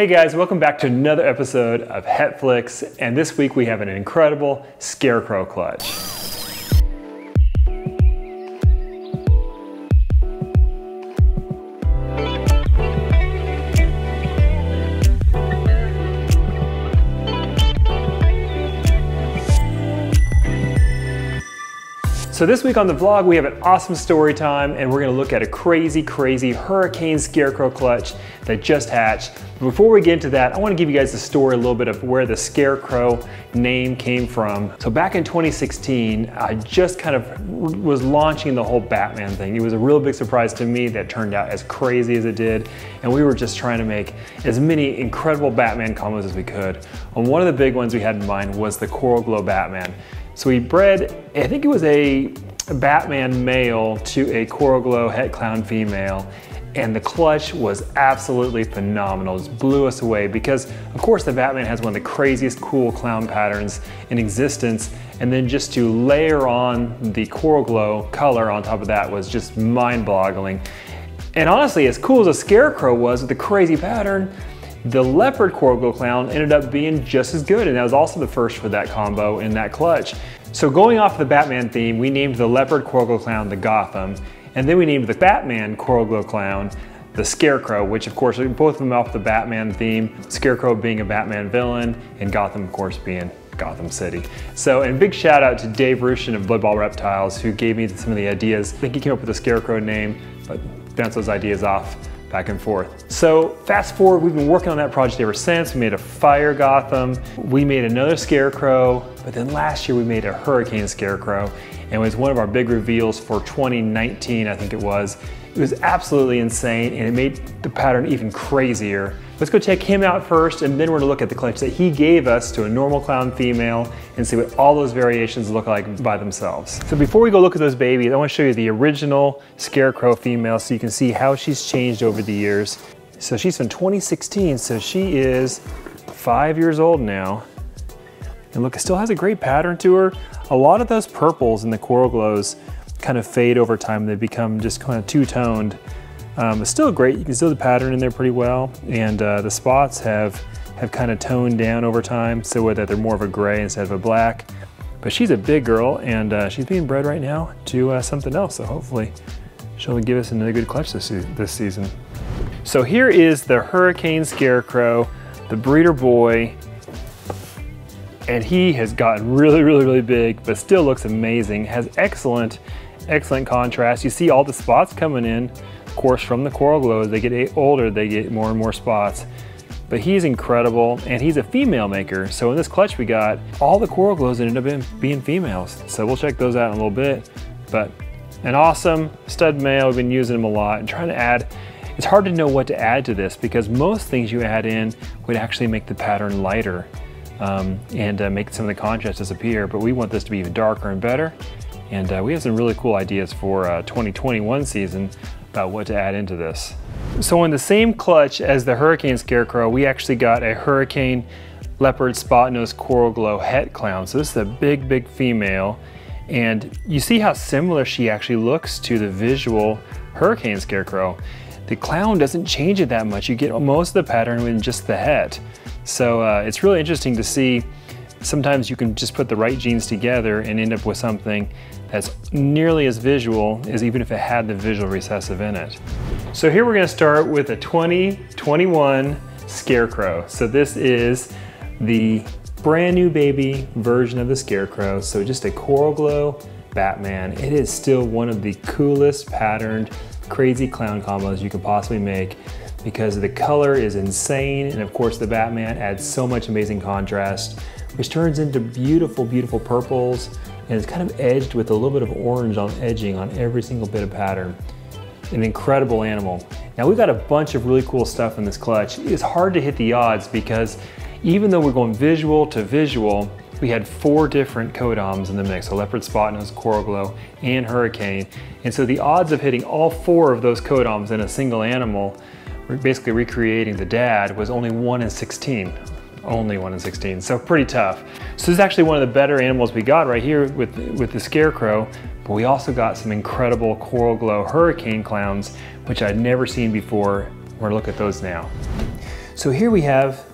Hey guys, welcome back to another episode of Hetflix, and this week we have an incredible Scarecrow clutch. So this week on the vlog, we have an awesome story time and we're gonna look at a crazy, crazy hurricane scarecrow clutch that just hatched. But Before we get into that, I wanna give you guys the story a little bit of where the scarecrow name came from. So back in 2016, I just kind of was launching the whole Batman thing. It was a real big surprise to me that turned out as crazy as it did. And we were just trying to make as many incredible Batman combos as we could. And one of the big ones we had in mind was the Coral Glow Batman. So we bred, I think it was a Batman male to a Coral Glow Het Clown female and the clutch was absolutely phenomenal. It blew us away because of course the Batman has one of the craziest cool clown patterns in existence and then just to layer on the Coral Glow color on top of that was just mind boggling. And honestly, as cool as a Scarecrow was with the crazy pattern, the Leopard Coral Glow Clown ended up being just as good, and that was also the first for that combo in that clutch. So going off the Batman theme, we named the Leopard Glow Clown the Gotham, and then we named the Batman Coral Glow Clown the Scarecrow, which of course both of them off the Batman theme, Scarecrow being a Batman villain, and Gotham of course being Gotham City. So, and big shout out to Dave Rushin of Bloodball Reptiles who gave me some of the ideas. I think he came up with the Scarecrow name, but bounce those ideas off back and forth. So fast forward, we've been working on that project ever since. We made a Fire Gotham, we made another Scarecrow, but then last year we made a Hurricane Scarecrow, and it was one of our big reveals for 2019, I think it was. It was absolutely insane, and it made the pattern even crazier. Let's go check him out first, and then we're gonna look at the clutch that he gave us to a normal clown female and see what all those variations look like by themselves. So before we go look at those babies, I wanna show you the original Scarecrow female so you can see how she's changed over the years. So she's from 2016, so she is five years old now. And look, it still has a great pattern to her. A lot of those purples in the coral glows kind of fade over time. They become just kind of two-toned. Um, it's still great. You can see the pattern in there pretty well. And uh, the spots have, have kind of toned down over time so that they're more of a gray instead of a black. But she's a big girl and uh, she's being bred right now to uh, something else. So hopefully she'll give us another good clutch this, this season. So here is the Hurricane Scarecrow, the breeder boy. And he has gotten really, really, really big, but still looks amazing. Has excellent, excellent contrast. You see all the spots coming in course, from the coral glow, as they get older, they get more and more spots. But he's incredible, and he's a female maker. So in this clutch we got, all the coral glows ended up being females. So we'll check those out in a little bit. But an awesome stud male, we've been using him a lot and trying to add, it's hard to know what to add to this because most things you add in would actually make the pattern lighter um, and uh, make some of the contrast disappear. But we want this to be even darker and better. And uh, we have some really cool ideas for uh, 2021 season about what to add into this. So in the same clutch as the Hurricane Scarecrow, we actually got a Hurricane Leopard Spot Nose Coral Glow Het Clown. So this is a big, big female. And you see how similar she actually looks to the visual Hurricane Scarecrow. The clown doesn't change it that much. You get most of the pattern in just the head. So uh, it's really interesting to see sometimes you can just put the right genes together and end up with something that's nearly as visual as even if it had the visual recessive in it. So here we're gonna start with a 2021 Scarecrow. So this is the brand new baby version of the Scarecrow. So just a Coral Glow Batman. It is still one of the coolest patterned crazy clown combos you could possibly make because the color is insane and of course the Batman adds so much amazing contrast which turns into beautiful, beautiful purples and it's kind of edged with a little bit of orange on edging on every single bit of pattern. An incredible animal. Now we've got a bunch of really cool stuff in this clutch. It's hard to hit the odds because even though we're going visual to visual, we had four different codoms in the mix, a leopard spot nose, coral glow, and hurricane. And so the odds of hitting all four of those codoms in a single animal, basically recreating the dad, was only one in 16 only 1 in 16, so pretty tough. So this is actually one of the better animals we got right here with, with the Scarecrow, but we also got some incredible Coral Glow Hurricane Clowns, which I'd never seen before. We're gonna look at those now. So here we have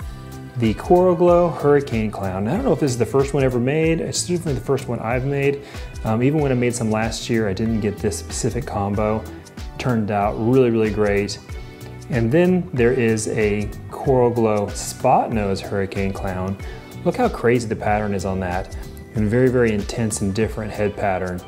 the Coral Glow Hurricane Clown. I don't know if this is the first one ever made. It's definitely the first one I've made. Um, even when I made some last year, I didn't get this specific combo. Turned out really, really great. And then there is a Coral Glow Spot Nose Hurricane Clown. Look how crazy the pattern is on that. And very, very intense and different head pattern.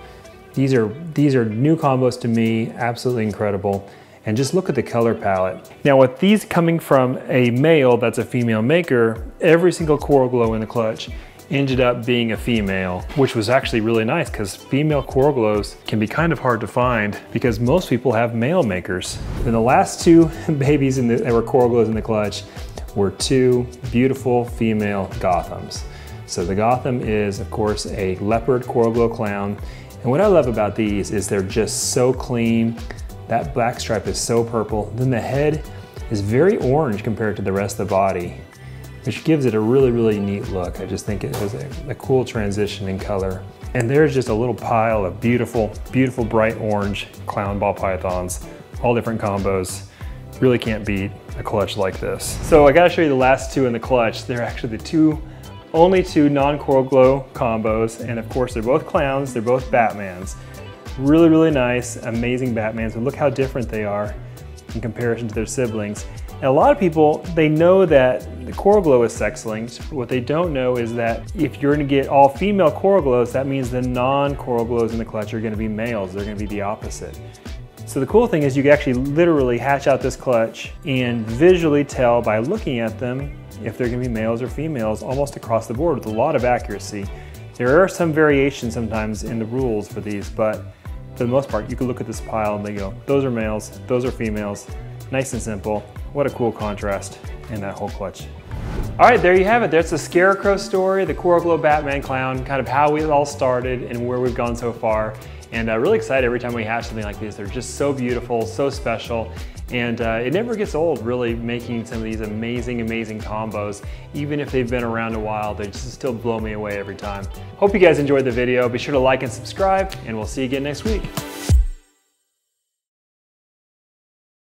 These are, these are new combos to me, absolutely incredible and just look at the color palette. Now with these coming from a male that's a female maker, every single Coral Glow in the clutch ended up being a female, which was actually really nice because female Coral Glows can be kind of hard to find because most people have male makers. And the last two babies in the, that were Coral Glows in the clutch were two beautiful female Gothams. So the Gotham is of course a leopard Coral Glow clown. And what I love about these is they're just so clean. That black stripe is so purple. Then the head is very orange compared to the rest of the body, which gives it a really, really neat look. I just think it a, a cool transition in color. And there's just a little pile of beautiful, beautiful bright orange clown ball pythons, all different combos. Really can't beat a clutch like this. So I gotta show you the last two in the clutch. They're actually the two, only two non-Coral Glow combos. And of course, they're both clowns, they're both Batmans. Really, really nice, amazing Batmans, but look how different they are in comparison to their siblings. And a lot of people, they know that the Coral Glow is sex-linked. What they don't know is that if you're gonna get all female Coral Glows, that means the non-Coral Glows in the clutch are gonna be males. They're gonna be the opposite. So the cool thing is you can actually literally hatch out this clutch and visually tell by looking at them if they're gonna be males or females almost across the board with a lot of accuracy. There are some variations sometimes in the rules for these, but for the most part, you can look at this pile and they go, those are males, those are females. Nice and simple. What a cool contrast in that whole clutch. All right, there you have it. That's the Scarecrow story, the Coral Glow Batman clown, kind of how we all started and where we've gone so far. And uh, really excited every time we hatch something like these. They're just so beautiful, so special. And uh, it never gets old really making some of these amazing, amazing combos. Even if they've been around a while, they just still blow me away every time. Hope you guys enjoyed the video. Be sure to like and subscribe, and we'll see you again next week.